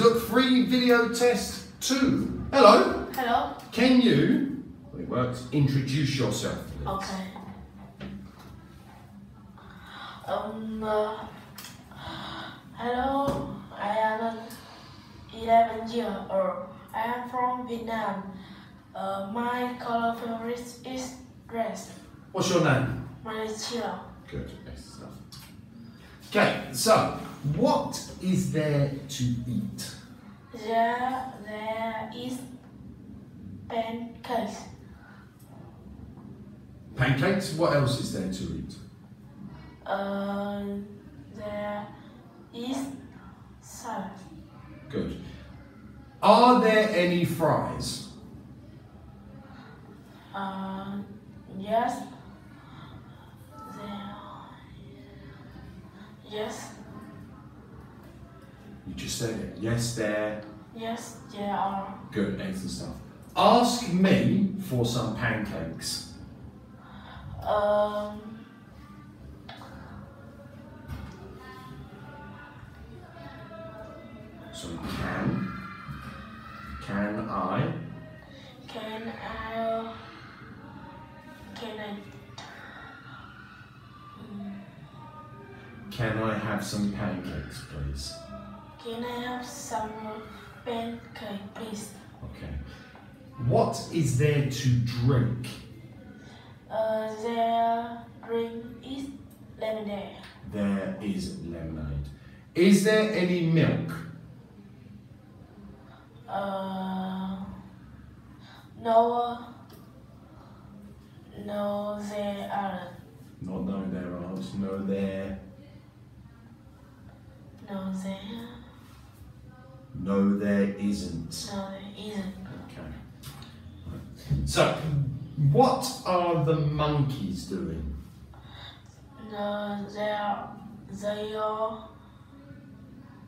Look Free Video Test 2. Hello, Hello. can you, it works, introduce yourself? please? Okay. Um. Uh, hello. I am 11 year old. I am from Vietnam. Uh, my color favorite is red. What's your name? My name is Chí Long. Good, best stuff. Okay, so what is there to eat? There, there is pancakes. Pancakes, what else is there to eat? Uh, there is salad. Good. Are there any fries? Uh, yes. There. Yes. You just said it. Yes, there. Yes, there are. Good, excellent stuff. Ask me for some pancakes. Um. So can, can I, Can I? Can I? Mm, can I have some pancakes, please? Can I have some pancake, please? Okay. What is there to drink? Uh, their drink is lemonade. There is lemonade. Is there any milk? Uh, no, no, they aren't. Not no, there aren't. No, there. No, they, No, there isn't. no, there isn't. Okay. So, what are the monkeys doing? No, they are, they are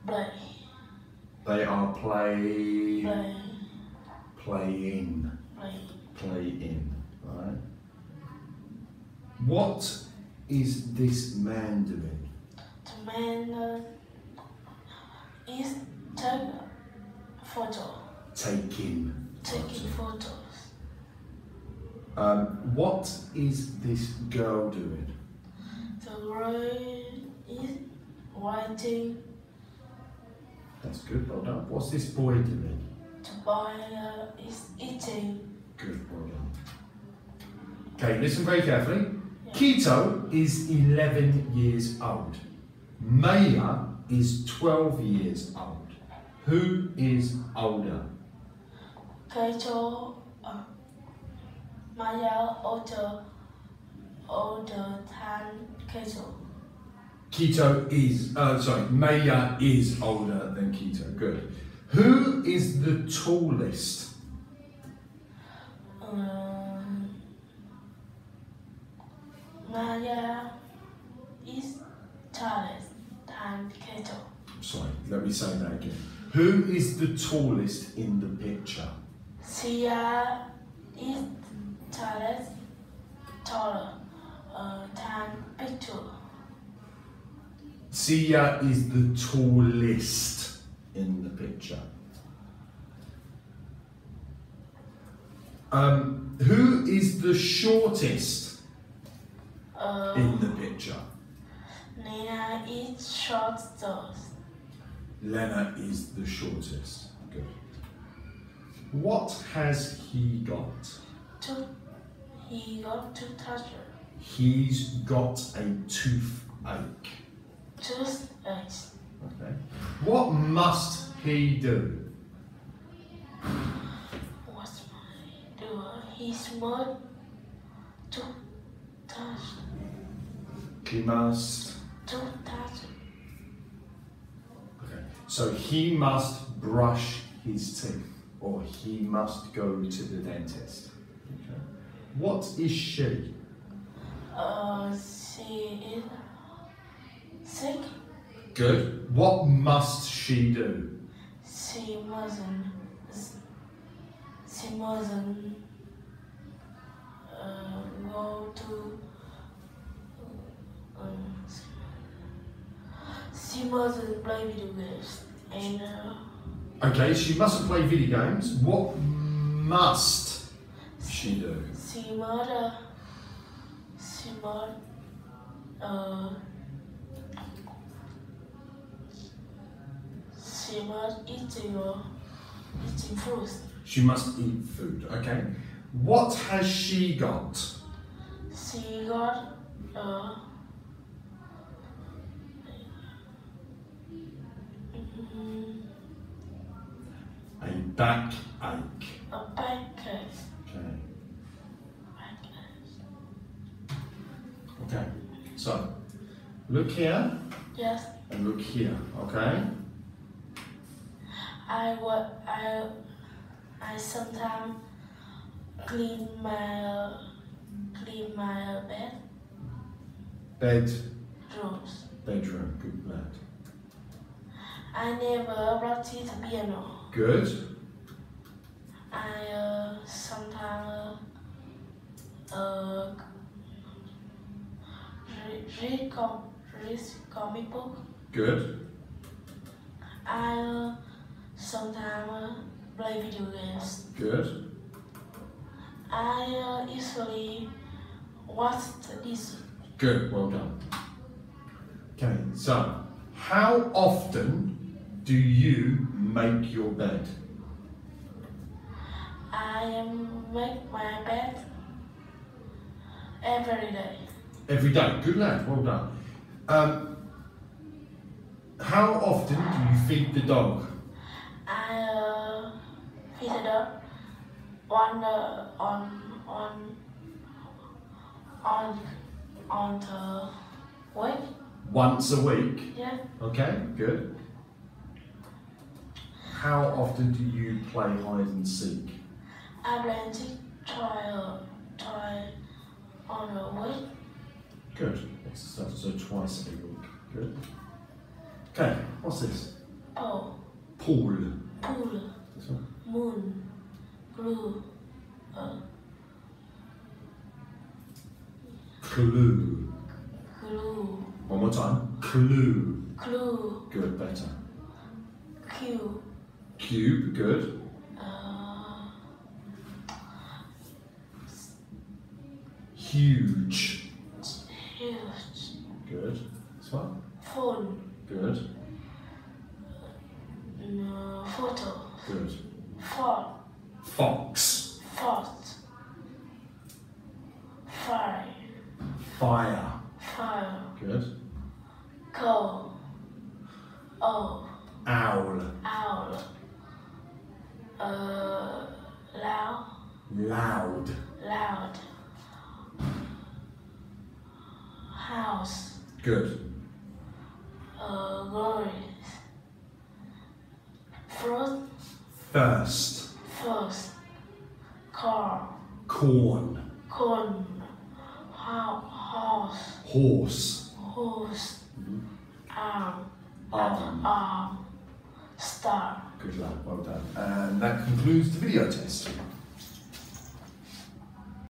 play, They are play, play, playing, play. playing, right? What is this man doing? The man uh, is take photo, Taking. taking photos. Um, what is this girl doing? The girl is waiting That's good, well done. What's this boy doing? to buy uh, is eating. Good, well done. Okay, listen very carefully. Keto is 11 years old. Maya is 12 years old. Who is older? Kato, uh, Maya older, older than Kato. Keto is, uh, sorry, Maya is older than Keto. Good. Who is the tallest? Um, Maya is taller than Kato. Sorry, let me say that again. Who is the tallest in the picture? Sia is taller, taller uh, than Kato. Sia is the tallest in the picture. Um, who is the shortest Uh, in the picture? Nina is short though. Lena is the shortest. Good. What has he got? Two, he got two toucher, He's got a toothache. two eggs. Okay. What must he do? What's my do? He's more two touch, He must. So he must brush his teeth, or he must go to the dentist. Okay. What is she? Uh, she is sick. Good. What must she do? She mustn't. She mustn't uh, go to. Um, she mustn't play video games and uh, Okay, she mustn't play video games. What must she do? She must, uh, she must, uh, she must eating, uh, eating fruits. She must eat food. Okay. What has she got? She got, uh, A backache. a pancake. Okay. Okay. So, look here Yes, and look here. Okay. I wa I, I sometimes clean my, uh, clean my bed Bed, rooms. bedroom. Good lad. I never practice piano. Good. I uh, sometimes uh, uh, read, read, com- read comic book. Good. I uh, sometimes uh, play video games. Good. I uh, usually watch this Good. Well done. Okay. So, how often do you make your bed? I make my bed every day. Every day. Good lad. Well done. Um, how often do you feed the dog? I uh, feed the dog on the on on on on the week. Once a week. Yeah, Okay. Good. How often do you play hide and seek? I plan to try try on a week. Good. So, so twice a week. Good. Okay. What's this? Oh, Pool. pool, This one. moon, blue, uh, Clue. Clue. clue, Good. Better. Q, Cube. Good. uh, Huge. huge, Good. This one. phone, Good. uh, photo, Good. fort, Fox. fort, fire, Fire. fire, Good. Coal, oh, Owl. owl, uh, loud, Loud. loud, house, Good. uh, glorious, fruit, First. first, car, Corn. corn, ho- horse, Horse. horse, arm, Arm. arm, star. Good luck. Well done. Uh, and that concludes the video test.